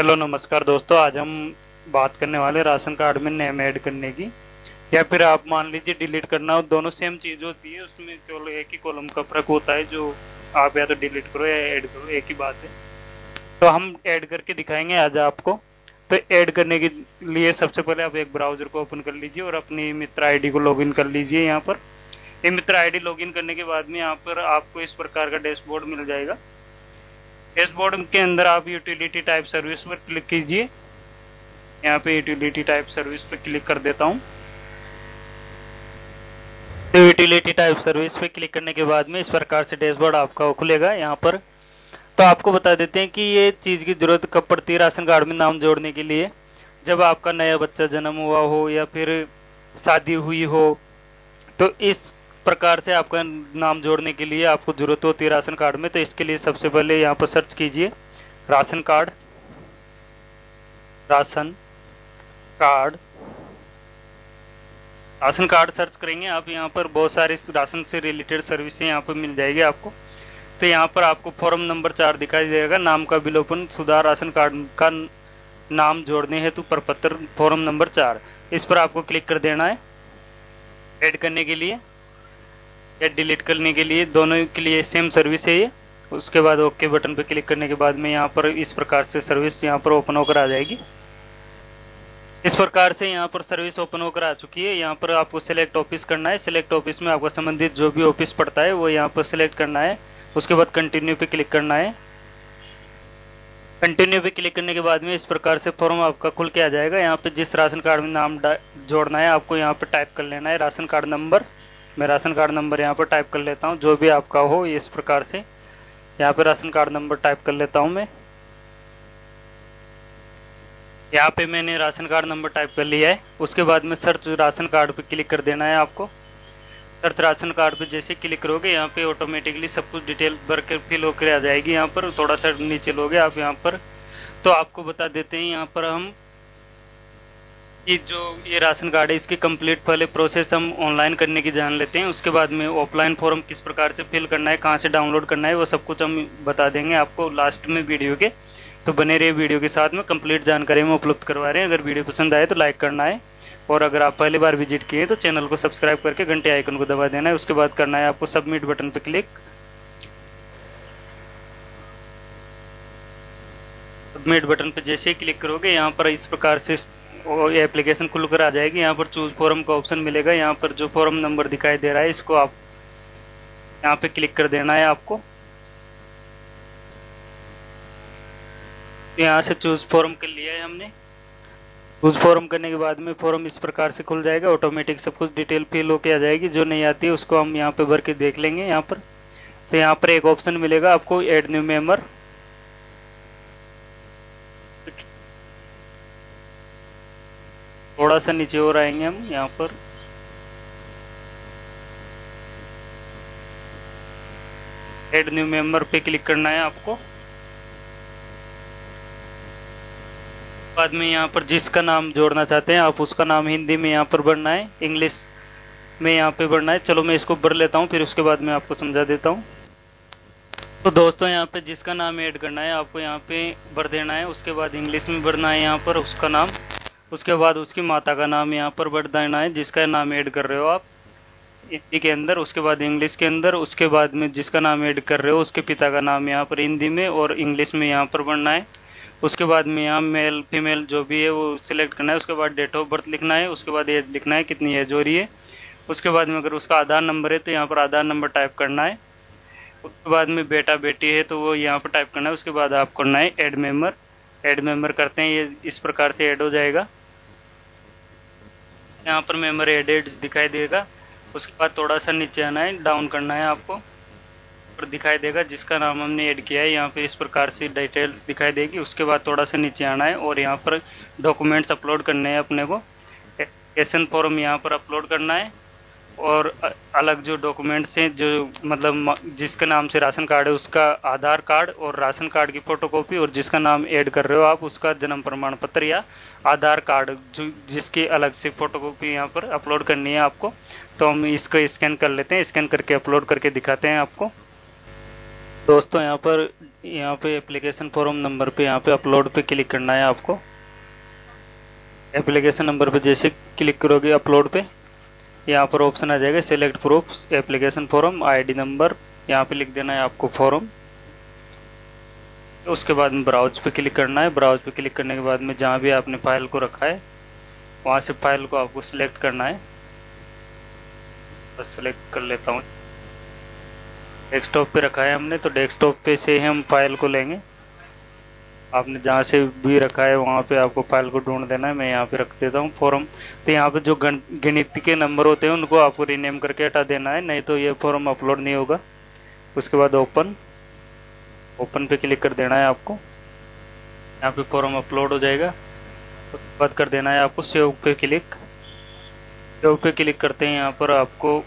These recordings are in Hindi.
हेलो, नमस्कार दोस्तों। आज हम बात करने वाले राशन कार्ड में नेम ऐड करने की। या फिर आप मान लीजिए डिलीट करना हो, दोनों सेम चीज़ होती है, उसमें केवल एक ही कॉलम का फ़र्क होता है, जो आप या तो डिलीट करो या ऐड करो, एक ही बात है। तो हम ऐड करके दिखाएँगे आज आपको। तो ऐड करने के लिए सबसे पहले आप एक ब्राउज़र को ओपन कर लीजिए और अपनी मित्र आईडी को लॉगिन कर लीजिए यहाँ पर। ये मित्र आईडी लॉगिन करने के बाद में यहाँ पर आपको इस प्रकार का डैशबोर्ड मिल जाएगा। डैशबोर्ड के अंदर आप यूटिलिटी टाइप सर्विस पर क्लिक कीजिए। यहाँ पे यूटिलिटी टाइप सर्विस पर क्लिक कर देता हूँ। यूटिलिटी टाइप सर्विस पे क्लिक करने के बाद में इस प्रकार से डैशबोर्ड आपका खुलेगा यहाँ पर। तो आपको बता देते हैं कि ये चीज़ की ज़रूरत कब पड़ती है राशन कार्ड में नाम जोड़ने के लिए। जब आपका नया बच्चा जन्म हुआ हो या फिर शादी हुई हो तो इस प्रकार से आपका नाम जोड़ने के लिए आपको ज़रूरत होती है राशन कार्ड में तो इसके लिए सबसे पहले यहाँ पर सर्च कीजिए, ration card ration card ration card search करेंगे, आप यहाँ पर बहुत सारे राशन से रिलेटेड सर्विसें यहाँ पर मिल जाएगी आपको। तो यहाँ पर आपको फॉर्म नंबर चार दिखाई देगा, नाम का विलोपन सुधार राशन कार्ड का नाम जोड़ने हेतु प्रपत्र फॉर्म नंबर चार। इस पर आपको क्लिक कर देना है, ऐड करने के लिए। या डिलीट करने के लिए, दोनों के लिए सेम सर्विस है ये। उसके बाद ओके बटन पर क्लिक करने के बाद में यहाँ पर इस प्रकार से सर्विस यहाँ पर ओपन होकर आ जाएगी। इस प्रकार से यहाँ पर सर्विस ओपन होकर आ चुकी है। यहाँ पर आपको सिलेक्ट ऑफ़िस करना है। सिलेक्ट ऑफ़िस में आपका संबंधित जो भी ऑफ़िस पड़ता है, वो यहाँ पर सिलेक्ट करना है। उसके बाद कंटिन्यू पे क्लिक करना है। कंटिन्यू पे क्लिक करने के बाद में इस प्रकार से फॉर्म आपका खुल के आ जाएगा। यहाँ पे जिस राशन कार्ड में नाम जोड़ना है, आपको यहाँ पे टाइप कर लेना है। राशन कार्ड नंबर मैं राशन कार्ड नंबर यहाँ पर टाइप कर लेता हूँ, जो भी आपका हो इस प्रकार से। यहाँ पे राशन कार्ड नंबर टाइप कर लेता हूँ मैं। यहाँ पे मैंने राशन कार्ड नंबर टाइप कर लिया है। उसके बाद में सर्च राशन कार्ड पे क्लिक कर देना है आपको। सर्च राशन कार्ड पे जैसे क्लिक करोगे, यहाँ पे ऑटोमेटिकली सब कुछ डिटेल भर कर फिल होकर आ जाएगी। यहाँ पर थोड़ा सा नीचे लोगे आप यहाँ पर। तो आपको बता देते हैं, यहाँ पर हम कि जो ये राशन कार्ड है, इसकी कंप्लीट पहले प्रोसेस हम ऑनलाइन करने की जान लेते हैं। उसके बाद में ऑफलाइन फॉर्म किस प्रकार से फिल करना है, कहाँ से डाउनलोड करना है, वो सब कुछ हम बता देंगे आपको लास्ट में वीडियो के। तो बने रहिए वीडियो के साथ में कंप्लीट जानकारी हम उपलब्ध करवा रहे हैं। अगर वीडियो पसंद आए तो लाइक करना है। और अगर आप पहली बार विज़िट किए तो चैनल को सब्सक्राइब करके घंटे आइकन को दबा देना है। उसके बाद करना है आपको सबमिट बटन पर क्लिक सबमिट बटन पर जैसे ही क्लिक करोगे, यहाँ पर इस प्रकार से ये एप्लीकेशन खुल कर आ जाएगी। यहाँ पर चूज़ फॉर्म का ऑप्शन मिलेगा। यहाँ पर जो फॉर्म नंबर दिखाई दे रहा है, इसको आप यहाँ पे क्लिक कर देना है आपको। यहाँ से चूज़ फॉर्म कर लिया है हमने। चूज़ फॉर्म करने के बाद में फॉर्म इस प्रकार से खुल जाएगा। ऑटोमेटिक सब कुछ डिटेल फिल होके आ जाएगी। जो नहीं आती उसको हम यहाँ पे भर के देख लेंगे यहाँ पर। तो यहाँ पर एक ऑप्शन मिलेगा आपको एड न्यू मेंबर थोड़ा सा नीचे और आएँगे हम, यहाँ पर। एड न्यू मेंबर पे क्लिक करना है आपको। बाद में यहाँ पर जिसका नाम जोड़ना चाहते हैं, आप उसका नाम हिंदी में यहाँ पर भरना है इंग्लिश में यहाँ पे भरना है। चलो मैं इसको भर लेता हूँ, फिर उसके बाद मैं आपको समझा देता हूँ। तो दोस्तों, यहाँ पे जिसका नाम ऐड करना है, आपको यहाँ पे भर देना है। उसके बाद इंग्लिश में भरना है यहाँ पर, उसका नाम। उसके बाद उसकी माता का नाम यहाँ पर बढ़ देना है जिसका नाम ऐड कर रहे हो आप। हिंदी के अंदर, उसके बाद इंग्लिश के अंदर, उसके बाद में जिसका नाम ऐड कर रहे हो, उसके पिता का नाम यहाँ पर हिंदी में और इंग्लिश में यहाँ पर बढ़ना है उसके बाद में यहाँ मेल फीमेल जो भी है, वो सिलेक्ट करना है। उसके बाद डेट ऑफ़ बर्थ लिखना है। उसके बाद एज लिखना है, कितनी एज हो रही है। उसके बाद में अगर उसका आधार नंबर है तो यहाँ पर आधार नंबर टाइप करना है। उसके बाद में बेटा, बेटी है तो वो यहाँ पर टाइप करना है। उसके बाद आप करना है एड मेंबर एड मेंबर करते हैं, ये इस प्रकार से ऐड हो जाएगा। यहाँ पर मेमोरी एडेड दिखाई देगा। उसके बाद थोड़ा सा नीचे आना है, डाउन करना है आपको। और दिखाई देगा, जिसका नाम हमने ऐड किया है। यहाँ पर इस प्रकार से डिटेल्स दिखाई देगी। उसके बाद थोड़ा सा नीचे आना है और यहाँ पर डॉक्यूमेंट्स अपलोड करने हैं अपने को। एसन फॉर्म यहाँ पर अपलोड करना है। और अलग जो डॉक्यूमेंट्स हैं, जो मतलब जिसके नाम से राशन कार्ड है, उसका आधार कार्ड और राशन कार्ड की फ़ोटोकॉपी और जिसका नाम ऐड कर रहे हो आप, उसका जन्म प्रमाण पत्र या आधार कार्ड, जो जिसकी अलग से फ़ोटोकॉपी यहाँ पर अपलोड करनी है आपको। तो हम इसको स्कैन कर लेते हैं स्कैन करके अपलोड करके दिखाते हैं आपको। दोस्तों, यहाँ पर, यहाँ पे एप्लीकेशन फॉर्म नंबर पे, यहाँ पे अपलोड पे क्लिक करना है आपको। एप्लीकेशन नंबर पे जैसे क्लिक करोगे अपलोड पे यहाँ पर ऑप्शन आ जाएगा select proof application form ID number यहाँ पे लिख देना है आपको फॉर्म उसके बाद में ब्राउज पे क्लिक करना है। ब्राउज पे क्लिक करने के बाद में जहाँ भी आपने फ़ाइल को रखा है, वहाँ से फ़ाइल को आपको सिलेक्ट करना है। बस सिलेक्ट कर लेता हूँ। डेस्कटॉप पे रखा है हमने तो डेस्कटॉप पे से ही हम फ़ाइल को लेंगे। आपने जहाँ से भी रखा है, वहाँ पे आपको फ़ाइल को ढूंढ देना है, मैं यहाँ पे रख देता हूँ फॉर्म तो यहाँ पे जो गणित के नंबर होते हैं, उनको आपको रीनेम करके हटा देना है, नहीं तो ये फॉर्म अपलोड नहीं होगा। उसके बाद ओपन ओपन पे क्लिक कर देना है आपको। यहाँ पे फॉर्म अपलोड हो जाएगा। उसके बाद कर देना है आपको सेव पे क्लिक सेव पे क्लिक करते हैं, यहाँ पर आपको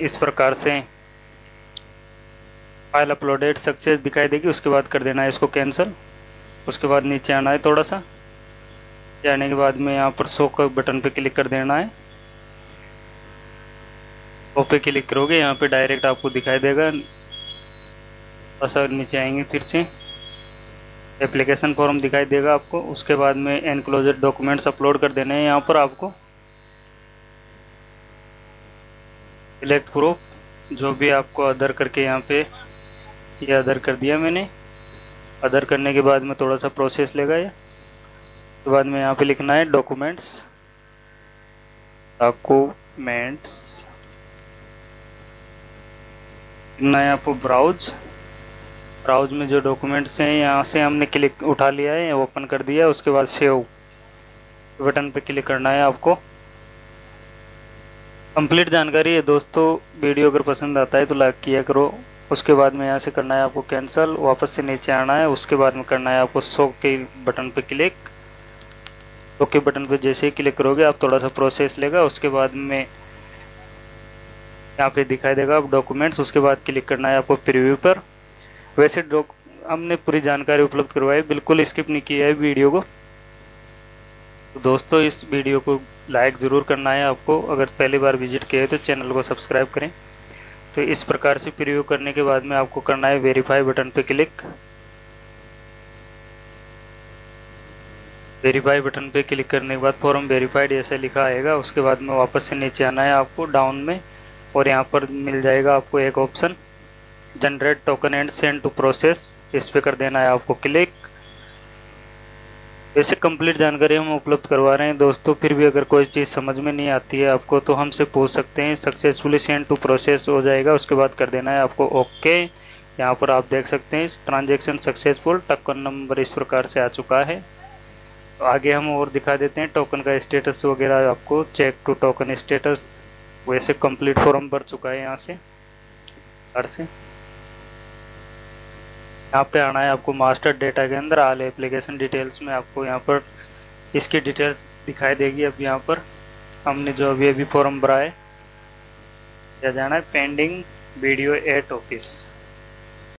इस प्रकार से फ़ाइल अपलोडेड सक्सेस दिखाई देगी। उसके बाद कर देना है इसको कैंसिल उसके बाद नीचे आना है थोड़ा सा। जाने के बाद में यहाँ पर शो का बटन पे क्लिक कर देना है। वो पे क्लिक करोगे, यहाँ पे डायरेक्ट आपको दिखाई देगा। और नीचे आएँगे फिर से। एप्लीकेशन फॉर्म दिखाई देगा आपको। उसके बाद में एनक्लोजर डॉक्यूमेंट्स अपलोड कर देने हैं यहाँ पर आपको। सिलेक्ट प्रूफ जो भी आपको अदर करके यहाँ पे ये अदर कर दिया मैंने। अदर करने के बाद में थोड़ा सा प्रोसेस लेगा ये। उसके बाद में यहाँ पे लिखना है डॉक्यूमेंट्स डॉक्यूमेंट्स लिखना है आपको ब्राउज ब्राउज में जो डॉक्यूमेंट्स हैं, यहाँ से हमने क्लिक उठा लिया है ओपन कर दिया, उसके बाद सेव बटन पे क्लिक करना है आपको। कंप्लीट जानकारी है दोस्तों वीडियो अगर पसंद आता है तो लाइक किया करो। उसके बाद में यहाँ से करना है आपको कैंसिल वापस से नीचे आना है, उसके बाद में करना है आपको सो के बटन पे क्लिक ओके बटन पे जैसे ही क्लिक करोगे, आप थोड़ा सा प्रोसेस लेगा, उसके बाद में यहाँ पे दिखाई देगा आप डॉक्यूमेंट्स उसके बाद क्लिक करना है आपको प्रीव्यू पर। वैसे हमने पूरी जानकारी उपलब्ध करवाई, बिल्कुल स्किप नहीं किया है वीडियो को। तो दोस्तों, इस वीडियो को लाइक ज़रूर करना है आपको। अगर पहली बार विज़िट किया है तो चैनल को सब्सक्राइब करें। तो इस प्रकार से प्रीव्यू करने के बाद में आपको करना है वेरीफाई बटन पे क्लिक वेरीफाई बटन पे क्लिक करने के बाद फॉर्म वेरीफाइड ऐसे लिखा आएगा, उसके बाद में वापस से नीचे आना है आपको डाउन में, और यहाँ पर मिल जाएगा आपको एक option generate token and send to process इस पर कर देना है आपको क्लिक वैसे कंप्लीट जानकारी हम उपलब्ध करवा रहे हैं। दोस्तों, फिर भी अगर कोई चीज़ समझ में नहीं आती है आपको तो हमसे पूछ सकते हैं। सक्सेसफुली सेंड टू प्रोसेस हो जाएगा। उसके बाद कर देना है आपको ओके यहाँ पर आप देख सकते हैं ट्रांजेक्शन सक्सेसफुल टोकन नंबर इस प्रकार से आ चुका है। तो आगे हम और दिखा देते हैं टोकन का स्टेटस वगैरह आपको। चेक टू टोकन स्टेटस वैसे कंप्लीट फॉर्म भर चुका है यहाँ से। घर से। यहाँ पे आना है आपको मास्टर डेटा के अंदर आल एप्लीकेशन डिटेल्स में आपको यहाँ पर इसकी डिटेल्स दिखाई देगी अब यहाँ पर। हमने जो अभी अभी फॉर्म भरा है क्या जाना है पेंडिंग वीडियो एट ऑफ़िस